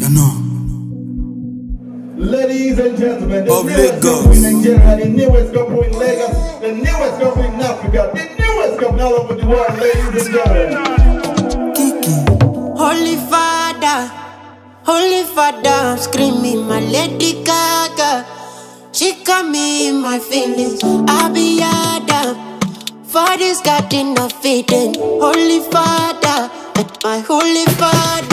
You know. Ladies and gentlemen, the Of newest Lagos. couple in Nigeria, the newest couple in Lagos, the newest couple in Africa, the newest couple all over the world, ladies and gentlemen. Kiki. Holy Father, Holy Father, I'm screaming my Lady Gaga. She got me in my feelings. I be Adam. Father's got enough feeding. Holy Father, my Holy Father,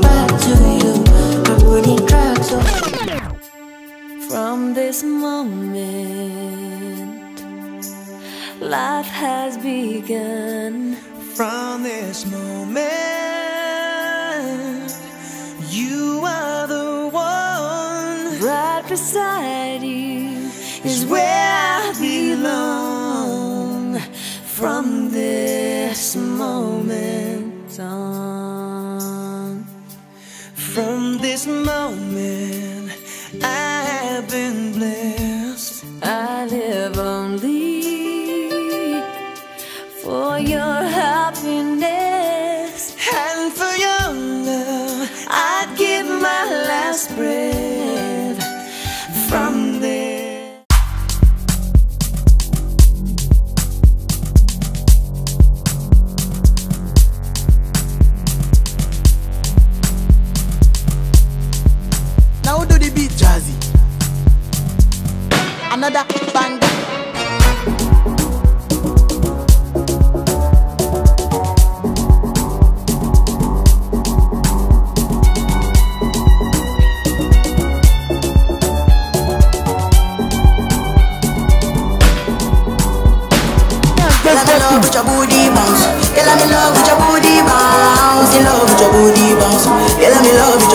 back to you. I'm running tracks, oh. From this moment, life has begun. From this moment, Right beside you is where I belong. From this moment on, From this moment, I have been blessed. Jazzy. Another banger. Girl, I'm in love with your booty bounce. Girl, I'm in love with your booty bounce. In love with your booty bounce. Girl, I'm in love